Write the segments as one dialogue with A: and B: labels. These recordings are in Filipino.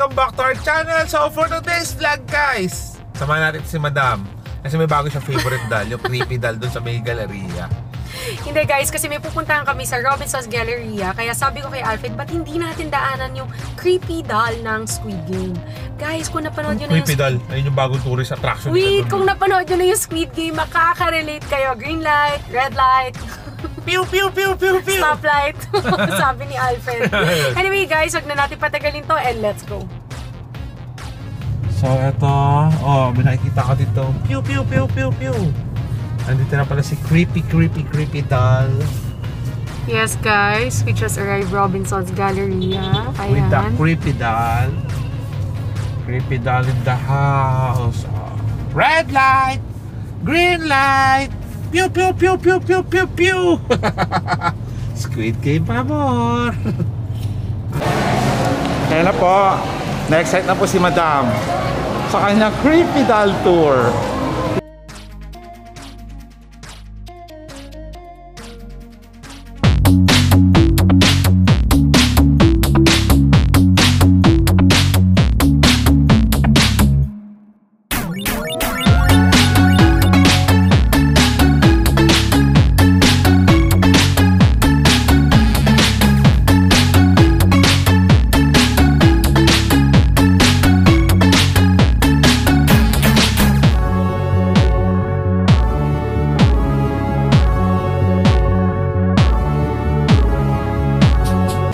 A: welcome back to our channel. So for today's vlog guys, samahan natin si Madam. Kasi may bago siyang favorite doll, yung creepy doll dun sa may galeria.
B: Hindi guys, kasi may pupuntahan kami sa Robinson's Galleria. Kaya sabi ko kay Alfred, ba't hindi natin daanan yung creepy doll ng Squid Game? Guys, kung napanood nyo na yung...
A: Creepy doll, ayun yung bagong tourist attraction.
B: Wait, kung napanood nyo na yung Squid Game, makaka-relate kayo. Green light, red light,
A: Pew, pew, pew, pew, pew.
B: stoplight. sabi ni Alfred. Anyway guys, wag na natin patagalin to and let's go.
A: So eto, oh, may nakikita ko dito. Pew, pew, pew, pew, pew. Andito na pala si creepy, creepy, creepy doll.
B: Yes guys, we just arrived Robinson's Galleria.
A: With the
B: Ayan.
A: creepy doll. Creepy doll in the house. Oh. Red light! Green light! Pew, pew, pew, pew, pew, pew, pew! Squid Game pa more! Kaya na po, na-excite na po si Madam sa kanyang creepy doll tour.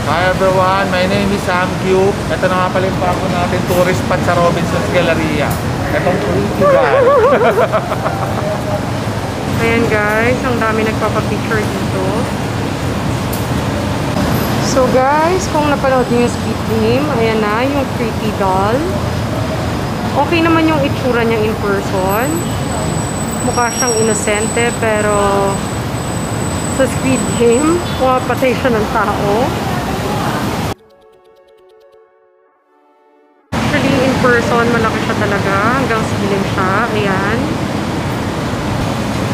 A: Hi everyone, my name is Sam Cube. Ito na nga pala yung pako natin, tourist spot sa Robinson's Galleria. Itong creepy doll.
B: Ayan guys, ang dami nagpapapicture dito. So guys, kung napanood niyo yung Squid Game, ayan na, yung creepy doll. Okay naman yung itsura niya in person. Mukha siyang inosente, pero sa Squid Game, pumapatay siya ng tao. person, malaki siya talaga. Hanggang sa silim siya. Ayan.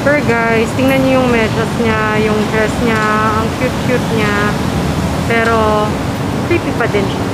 B: Pero guys, tingnan niyo yung medyas niya, yung dress niya. Ang cute-cute niya. Pero, creepy pa din siya.